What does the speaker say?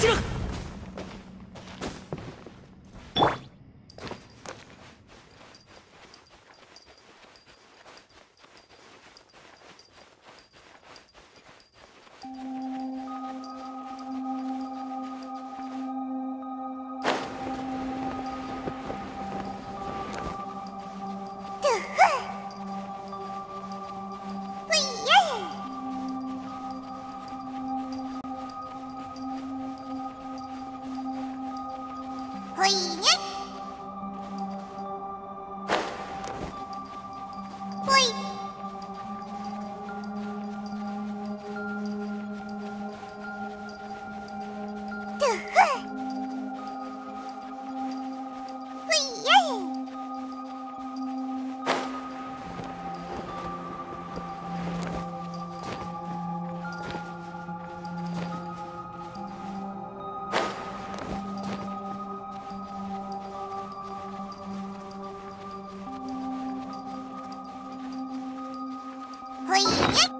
ちろほいね。ほい。ほいえ